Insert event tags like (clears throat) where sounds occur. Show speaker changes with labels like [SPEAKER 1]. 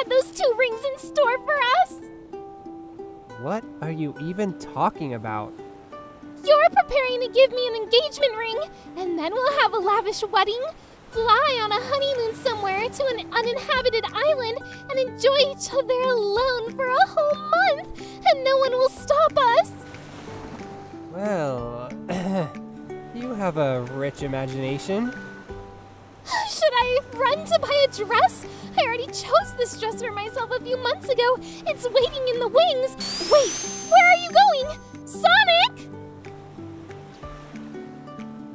[SPEAKER 1] had those two rings in store for us!
[SPEAKER 2] What are you even talking about?
[SPEAKER 1] You're preparing to give me an engagement ring, and then we'll have a lavish wedding, fly on a honeymoon somewhere to an uninhabited island, and enjoy each other alone for a whole month, and no one will stop us!
[SPEAKER 2] Well, (clears throat) you have a rich imagination.
[SPEAKER 1] Should I run to buy a dress? I already chose this dress for myself a few months ago. It's waiting in the wings. Wait, where